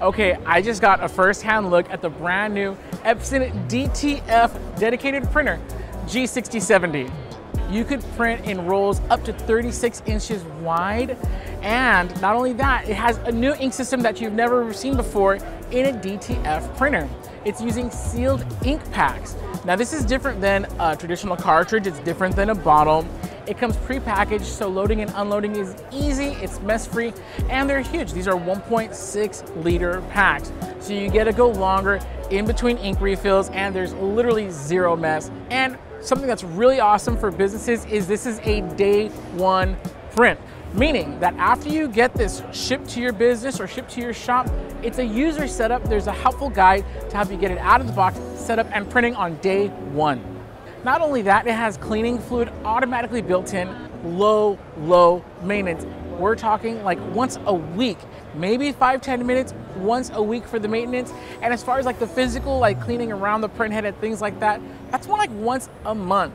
Okay, I just got a first-hand look at the brand new Epson DTF dedicated printer, G6070. You could print in rolls up to 36 inches wide. And not only that, it has a new ink system that you've never seen before in a DTF printer. It's using sealed ink packs. Now this is different than a traditional cartridge, it's different than a bottle. It comes pre-packaged, so loading and unloading is easy, it's mess-free, and they're huge. These are 1.6 liter packs. So you get to go longer in between ink refills, and there's literally zero mess. And something that's really awesome for businesses is this is a day one print. Meaning that after you get this shipped to your business or shipped to your shop, it's a user setup. There's a helpful guide to help you get it out of the box, set up and printing on day one. Not only that, it has cleaning fluid automatically built in, low, low maintenance. We're talking like once a week, maybe five, 10 minutes once a week for the maintenance. And as far as like the physical, like cleaning around the print head and things like that, that's more like once a month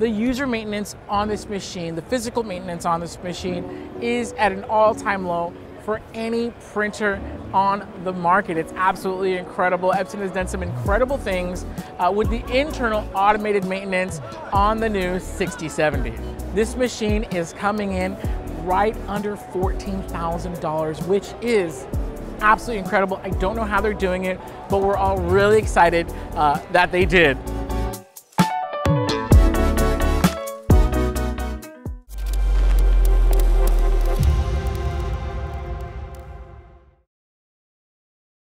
the user maintenance on this machine, the physical maintenance on this machine is at an all-time low for any printer on the market. It's absolutely incredible. Epson has done some incredible things uh, with the internal automated maintenance on the new 6070. This machine is coming in right under $14,000, which is absolutely incredible. I don't know how they're doing it, but we're all really excited uh, that they did.